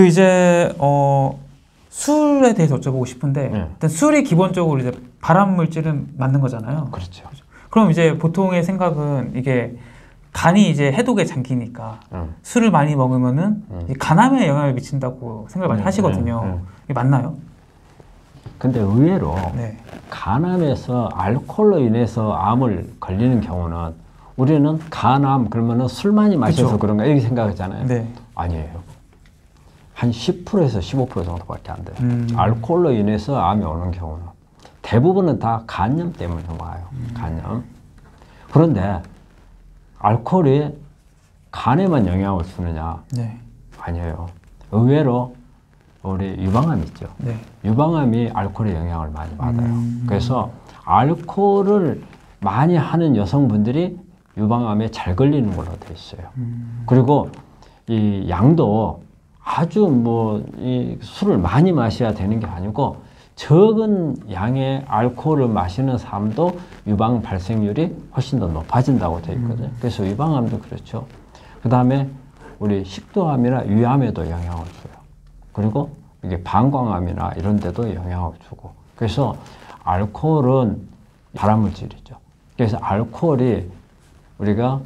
그 이제 어 술에 대해서 여쭤보고 싶은데 네. 일단 술이 기본적으로 이제 발암 물질은 맞는 거잖아요. 그렇죠. 그럼 이제 보통의 생각은 이게 간이 이제 해독의 장기니까 응. 술을 많이 먹으면은 음. 이 간암에 영향을 미친다고 생각을 많이 네, 하시거든요. 네, 네. 이게 맞나요? 근데 의외로 네. 간암에서 알코올로 인해서 암을 걸리는 경우는 우리는 간암 그러면은 술 많이 마셔서. 그런가 이렇게 생각하잖아요. 네. 아니에요. 한 10%에서 15% 정도밖에 안 돼요. 음. 알코올로 인해서 암이 오는 경우는 대부분은 다 간염 때문에 와요. 음. 간염. 그런데 알코올이 간에만 영향을 주느냐? 네. 아니에요. 의외로 우리 유방암 있죠. 네. 유방암이 알코올의 영향을 많이 받아요. 음. 그래서 알코올을 많이 하는 여성분들이 유방암에 잘 걸리는 걸로 돼 있어요. 음. 그리고 이 양도 아주 뭐 이 술을 많이 마셔야 되는 게 아니고 적은 양의 알코올을 마시는 사람도 유방 발생률이 훨씬 더 높아진다고 돼 있거든요. 그래서 유방암도 그렇죠. 그 다음에 우리 식도암이나 위암에도 영향을 줘요. 그리고 이게 방광암이나 이런 데도 영향을 주고. 그래서 알코올은 발암물질이죠. 그래서 알코올이 우리가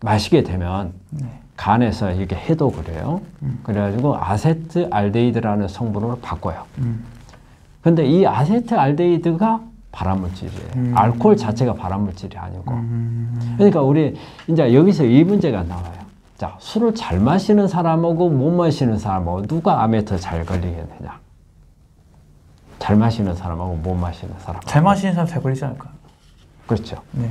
마시게 되면 네. 간에서 이게 해독을 해요. 그래가지고 아세트 알데히드라는 성분으로 바꿔요. 음. 근데 이 아세트 알데히드가 발암물질이에요. 음. 알코올 자체가 발암물질이 아니고. 음. 그러니까 우리 이제 여기서 이 문제가 나와요. 자, 술을 잘 마시는 사람하고 못 마시는 사람하고 누가 암에 더 잘 걸리겠느냐? 잘 마시는 사람하고 못 마시는 사람. 잘 마시는 사람 잘 걸리지 않을까요? 그렇죠. 네.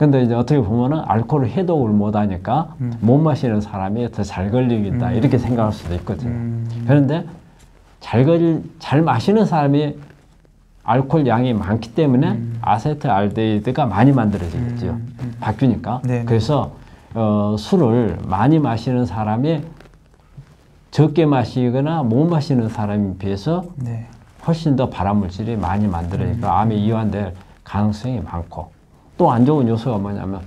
근데 이제 어떻게 보면은 알코올을 해독을 못 하니까 음. 못 마시는 사람이 더 잘 걸리겠다 음. 이렇게 생각할 수도 있거든요. 음. 그런데 잘 걸, 잘 마시는 사람이 알코올 양이 많기 때문에 음. 아세트 알데히드가 많이 만들어지겠죠. 음, 음. 바뀌니까. 네, 네. 그래서 어, 술을 많이 마시는 사람이 적게 마시거나 못 마시는 사람에 비해서 네. 훨씬 더 발암물질이 많이 만들어니까 암에 이완될 가능성이 많고 또 안 좋은 요소가 뭐냐면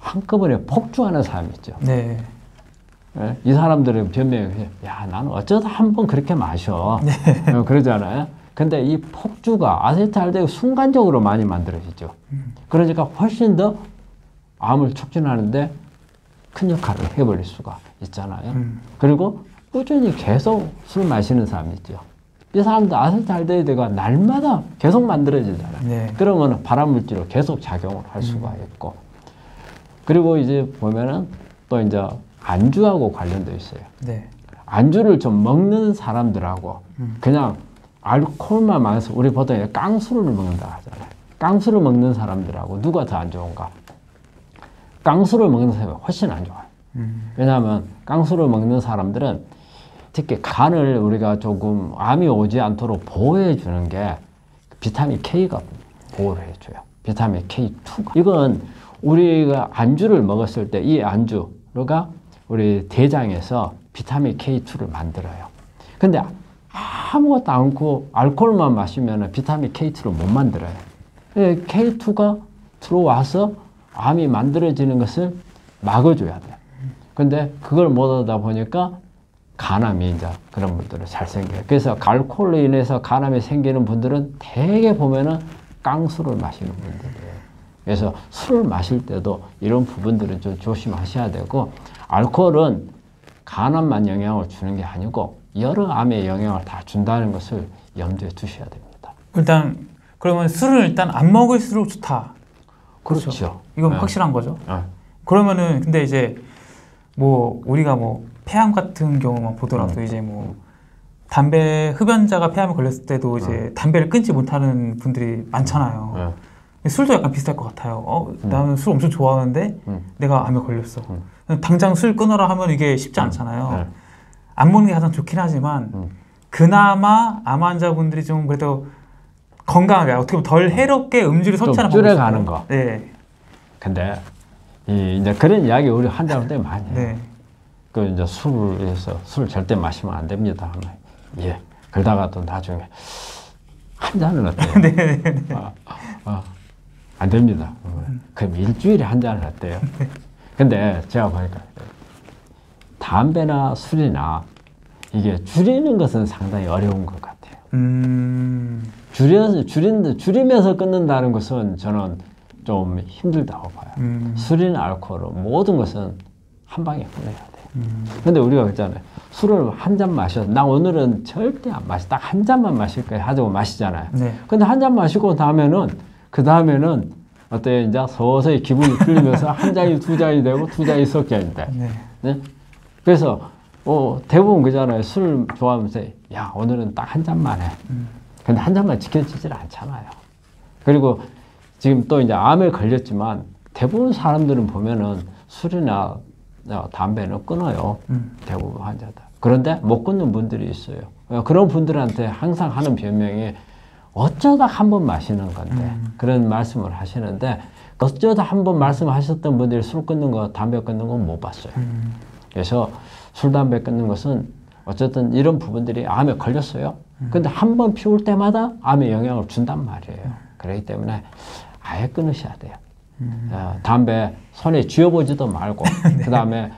한꺼번에 폭주하는 사람이 있죠. 네. 예? 이 사람들은 변명이 야 나는 어쩌다 한 번 그렇게 마셔 네. 어, 그러잖아요. 근데 이 폭주가 아세트알데히드 순간적으로 많이 만들어지죠. 음. 그러니까 훨씬 더 암을 촉진하는데 큰 역할을 해버릴 수가 있잖아요. 음. 그리고 꾸준히 계속 술 마시는 사람이 있죠. 이 사람도 아세트알데히드가 날마다 계속 만들어지잖아요. 네. 그러면 발암물질로 계속 작용을 할 수가 있고 그리고 이제 보면은 또 이제 안주하고 관련돼 있어요. 네. 안주를 좀 먹는 사람들하고 음. 그냥 알코올만 많아서 우리 보통 이제 깡술을 먹는다 하잖아요. 깡술을 먹는 사람들하고 누가 더 안 좋은가? 깡술을 먹는 사람이 훨씬 안 좋아요. 음. 왜냐하면 깡술을 먹는 사람들은 특히 간을 우리가 조금 암이 오지 않도록 보호해 주는 게 비타민 K가 보호를 해줘요. 비타민 K2가. 이건 우리가 안주를 먹었을 때 이 안주가 우리 대장에서 비타민 K2를 만들어요. 근데 아무것도 않고 알코올만 마시면 비타민 K2를 못 만들어요. 예, K2가 들어와서 암이 만들어지는 것을 막아줘야 돼요. 근데 그걸 못하다 보니까 간암이 이제 그런 분들은 잘 생겨요. 그래서 알코올로 인해서 간암이 생기는 분들은 대개 보면은 깡술을 마시는 분들이에요. 그래서 술을 마실 때도 이런 부분들은 좀 조심하셔야 되고 알코올은 간암만 영향을 주는 게 아니고 여러 암에 영향을 다 준다는 것을 염두에 두셔야 됩니다. 일단 그러면 술을 일단 안 먹을수록 좋다. 그렇죠. 이건 네. 확실한 거죠. 어. 그러면은 근데 이제 뭐 우리가 뭐 폐암 같은 경우만 보더라도 음. 이제 뭐 담배 흡연자가 폐암에 걸렸을 때도 이제 음. 담배를 끊지 못하는 분들이 많잖아요. 예. 술도 약간 비슷할 것 같아요. 어, 나는 술 엄청 좋아하는데 음. 내가 암에 걸렸어. 음. 당장 술 끊어라 하면 이게 쉽지 않잖아요. 예. 안 먹는 게 가장 좋긴 하지만 음. 그나마 암 환자분들이 좀 그래도 건강하게 어떻게 보면 덜 해롭게 음주를 좀 섭취하는 줄여가는 방법이 있어요. 거. 네, 근데 이 이제 그런 이야기 우리 환자분들 많이 해요. 네, 그 이제 술에서 술 절대 마시면 안 됩니다. 하면 예. 그러다가 또 나중에 한 잔은 어때요? 네, 네, 네. 아, 아, 안 됩니다. 그럼 일주일에 한 잔은 어때요? 근데 제가 보니까 담배나 술이나 이게 줄이는 것은 상당히 어려운 것 같아요. 음. 줄여 줄인 줄이면서 끊는다는 것은 저는 좀 힘들다고 봐요. 음. 술이나 알코올은 모든 것은 한 방에 끝내야 돼요. 음. 근데 우리가 그랬잖아요. 술을 한 잔 마셔. 나 오늘은 절대 안 마시. 딱 한 잔만 마실 거야. 하자고 마시잖아요. 네. 근데 한 잔 마시고 다음에는 그 다음에는 어때 이제 서서히 기분이 풀리면서 한 잔이 두 잔이 되고 두 잔이 섞여인데. 네. 네? 그래서 어, 대부분 그잖아요. 술 좋아하면서 야 오늘은 딱 한 잔만 해. 음. 근데 한 잔만 지켜지질 않잖아요. 그리고 지금 또 이제 암에 걸렸지만 대부분 사람들은 보면은 술이나 어, 담배는 끊어요. 음. 대부분 환자들. 그런데 못 끊는 분들이 있어요. 어, 그런 분들한테 항상 하는 변명이 어쩌다 한 번 마시는 건데 음. 그런 말씀을 하시는데 어쩌다 한 번 말씀하셨던 분들이 술 끊는 거, 담배 끊는 건 못 봤어요. 음. 그래서 술, 담배 끊는 것은 어쨌든 이런 부분들이 암에 걸렸어요. 근데 한 번 피울 때마다 암에 영향을 준단 말이에요. 그렇기 때문에 아예 끊으셔야 돼요. 어, 담배 손에 쥐어보지도 말고, 그 다음에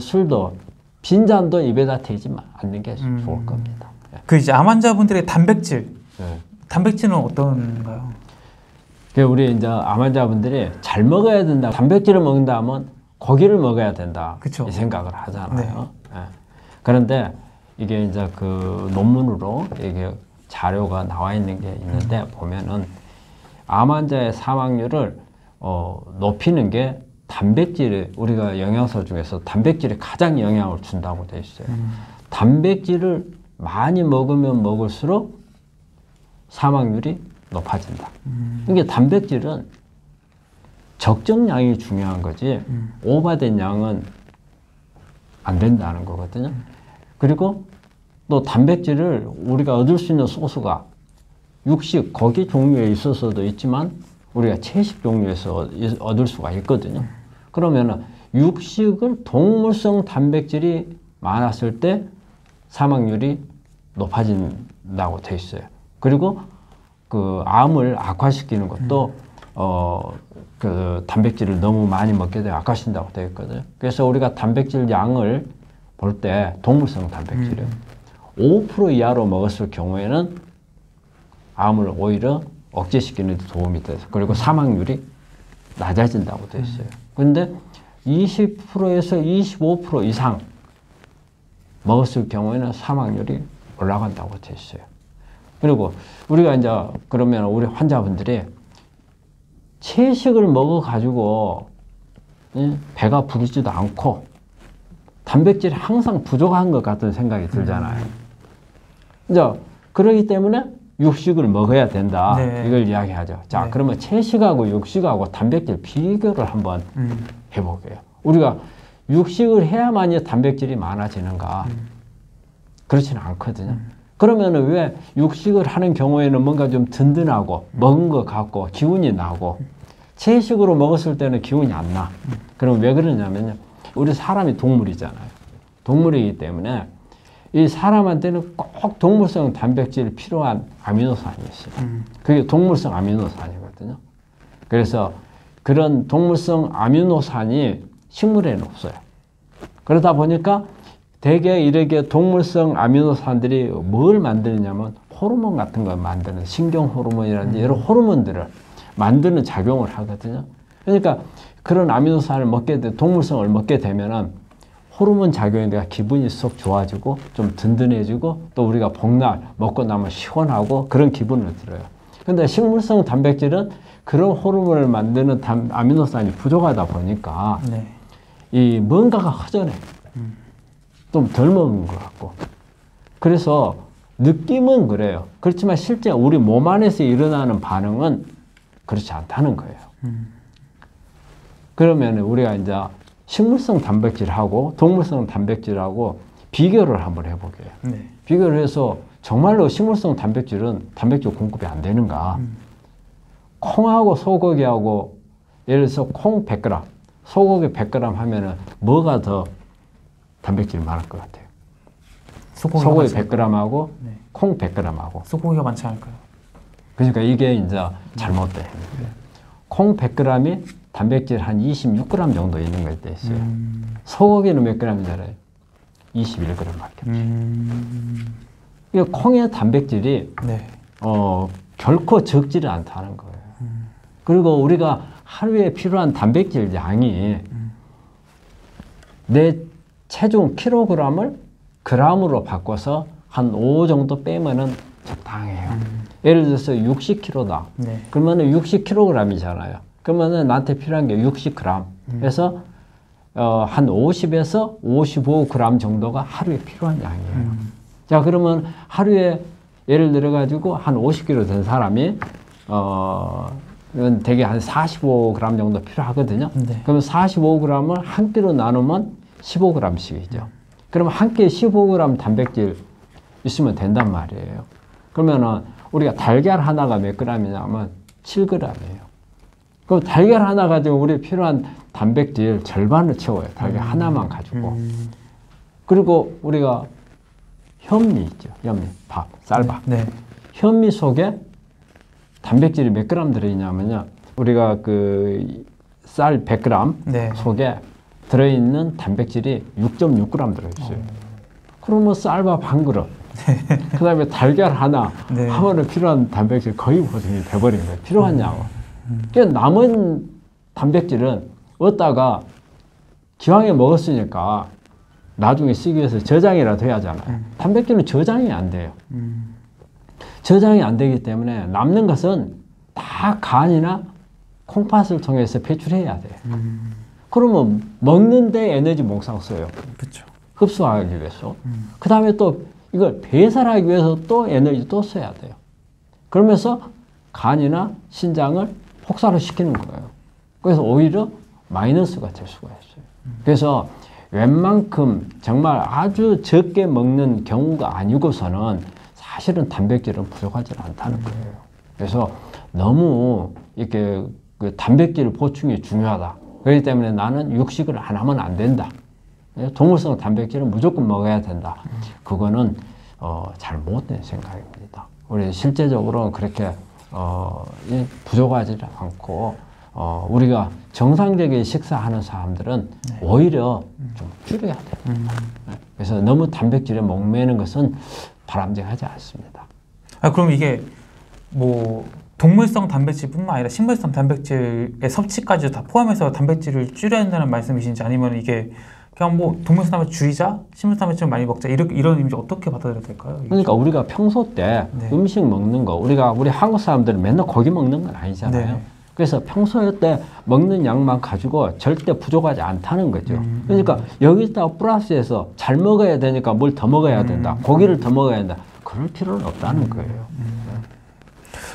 술도 빈잔도 입에다 대지 마- 않는 게 음. 좋을 겁니다. 예. 그 이제 암 환자분들의 단백질. 예. 단백질은 어떤가요? 그 우리 이제 암 환자분들이 잘 먹어야 된다. 단백질을 먹는다 하면 고기를 먹어야 된다. 그쵸. 이 생각을 하잖아요. 예. 그런데 이게 이제 그 논문으로 이게 자료가 나와 있는 게 있는데 보면은 암 환자의 사망률을 어, 높이는 게 단백질이 우리가 영양소 중에서 단백질이 가장 영향을 준다고 돼 있어요. 단백질을 많이 먹으면 먹을수록 사망률이 높아진다. 이게 단백질은 적정량이 중요한 거지 오버된 양은 안 된다는 거거든요. 그리고 또 단백질을 우리가 얻을 수 있는 소스가 육식, 고기 종류에 있어서도 있지만 우리가 채식 종류에서 얻- 얻을 수가 있거든요. 그러면은 육식을 동물성 단백질이 많았을 때 사망률이 높아진다고 돼 있어요. 그리고 그 암을 악화시키는 것도 어그 단백질을 너무 많이 먹게 되면 악화시킨다고 되어 있거든요. 그래서 우리가 단백질 양을 볼 때 동물성 단백질을 5% 이하로 먹었을 경우에는 암을 오히려 억제시키는 데 도움이 돼서 그리고 사망률이 낮아진다고 되어 있어요. 근데 20%에서 25% 이상 먹었을 경우에는 사망률이 올라간다고 되어 있어요. 그리고 우리가 이제 그러면 우리 환자분들이 채식을 먹어 가지고 배가 부르지도 않고 단백질이 항상 부족한 것 같은 생각이 들잖아요. 이제 그러기 때문에 육식을 먹어야 된다. 네. 이걸 이야기하죠. 자, 네. 그러면 채식하고 육식하고 단백질 비교를 한번 음. 해볼게요. 우리가 육식을 해야만이 단백질이 많아지는가? 그렇지는 않거든요. 그러면은 왜 육식을 하는 경우에는 뭔가 좀 든든하고 먹은 것 같고 기운이 나고 채식으로 먹었을 때는 기운이 안 나. 그럼 왜 그러냐면요. 우리 사람이 동물이잖아요. 동물이기 때문에 이 사람한테는 꼭 동물성 단백질 필요한 아미노산이 있어요. 음. 그게 동물성 아미노산이거든요. 그래서 그런 동물성 아미노산이 식물에는 없어요. 그러다 보니까 대개 이렇게 동물성 아미노산들이 뭘 만드느냐면 호르몬 같은 걸 만드는 신경 호르몬이라든지 여러 호르몬들을 만드는 작용을 하거든요. 그러니까 그런 아미노산을 먹게 돼 동물성을 먹게 되면은 호르몬 작용에 내가 기분이 쏙 좋아지고 좀 든든해지고 또 우리가 복날 먹고 나면 시원하고 그런 기분을 들어요. 근데 식물성 단백질은 그런 호르몬을 만드는 단- 아미노산이 부족하다 보니까 네. 이 뭔가가 허전해. 좀덜 먹은 것 같고. 그래서 느낌은 그래요. 그렇지만 실제 우리 몸 안에서 일어나는 반응은 그렇지 않다는 거예요. 그러면 우리가 이제 식물성 단백질하고 동물성 단백질하고 비교를 한번 해볼게요. 네. 비교를 해서 정말로 식물성 단백질은 단백질 공급이 안 되는가? 콩하고 소고기하고 예를 들어서 콩 100g, 소고기 100g 하면은 뭐가 더 단백질이 많을 것 같아요? 소고기가 소고기 많지, 100g하고 네. 콩 100g하고 소고기가 많지 않을까요? 그러니까 이게 이제 잘못된 거예요. 콩 100g이 단백질 한 26g 정도 있는 걸 때 있어요. 음. 소고기는 몇 g이잖아요? 21g밖에. 음. 이 콩의 단백질이 네. 어, 결코 적지를 않다는 거예요. 그리고 우리가 하루에 필요한 단백질 양이 내 체중 킬로그램을 그램으로 바꿔서 한 5 정도 빼면은 적당해요. 예를 들어서 60kg다. 네. 그러면은 60kg이잖아요. 그러면은 나한테 필요한 게 60g. 그래서 어, 한 50에서 55g 정도가 하루에 필요한 양이에요. 자, 그러면 하루에 예를 들어 가지고 한 50kg 된 사람이 어, 대개 한 45g 정도 필요하거든요. 네. 그러면 45g을 한 끼로 나누면 15g씩이죠. 그러면 한 끼에 15g 단백질 있으면 된단 말이에요. 그러면은 우리가 달걀 하나가 몇 g이냐면 7g이에요. 그럼 달걀 하나 가지고 우리 필요한 단백질 절반을 채워요. 달걀 하나만 가지고. 음, 그리고 우리가 현미 있죠. 현미, 밥, 쌀밥. 네. 현미 속에 단백질이 몇 그램 들어있냐면요. 우리가 그 쌀 100g 네. 속에 들어있는 단백질이 6.6g 들어있어요. 그러면 쌀밥 한 그릇, 그 다음에 달걀 하나 네. 하면은 필요한 단백질 거의 보충이 돼버린 거예요. 필요한 양은. 그러니까 남은 단백질은 얻다가 기왕에 먹었으니까 나중에 쓰기 위해서 저장이라도 해야 하잖아요. 단백질은 저장이 안 돼요. 음, 저장이 안 되기 때문에 남는 것은 다 간이나 콩팥을 통해서 배출해야 돼요. 음, 그러면 먹는데 에너지 몽상 써요. 그렇죠. 흡수하기 위해서. 음. 그 다음에 또 이걸 배설하기 위해서 또 에너지 또 써야 돼요. 그러면서 간이나 신장을 혹사를 시키는 거예요. 그래서 오히려 마이너스가 될 수가 있어요. 그래서 웬만큼 정말 아주 적게 먹는 경우가 아니고서는 사실은 단백질은 부족하지 않다는 거예요. 그래서 너무 이렇게 그 단백질 보충이 중요하다. 그렇기 때문에 나는 육식을 안 하면 안 된다. 예, 동물성 단백질은 무조건 먹어야 된다. 그거는 어, 잘 못된 생각입니다. 우리 실제적으로 그렇게 어, 이 부족하지 않고 어, 우리가 정상적인 식사하는 사람들은 오히려 좀 줄여야 돼요. 음. 예, 그래서 너무 단백질에 목매는 것은 바람직하지 않습니다. 아 그럼 이게 뭐 동물성 단백질뿐만 아니라 식물성 단백질의 섭취까지 다 포함해서 단백질을 줄여야 한다는 말씀이신지 아니면 이게 그냥 뭐 단백질 줄이자, 식물성 단백질 많이 먹자 이런 이런 의미 어떻게 받아들여야 될까요? 그러니까 우리가 평소 때 네. 음식 먹는 거 우리가 우리 한국 사람들은 맨날 고기 먹는 건 아니잖아요. 네. 그래서 평소에 때 먹는 양만 가지고 절대 부족하지 않다는 거죠. 음, 그러니까 여기다가 플러스해서 잘 먹어야 되니까 뭘 더 먹어야 된다. 음. 고기를 더 먹어야 된다. 그럴 필요는 없다는 거예요.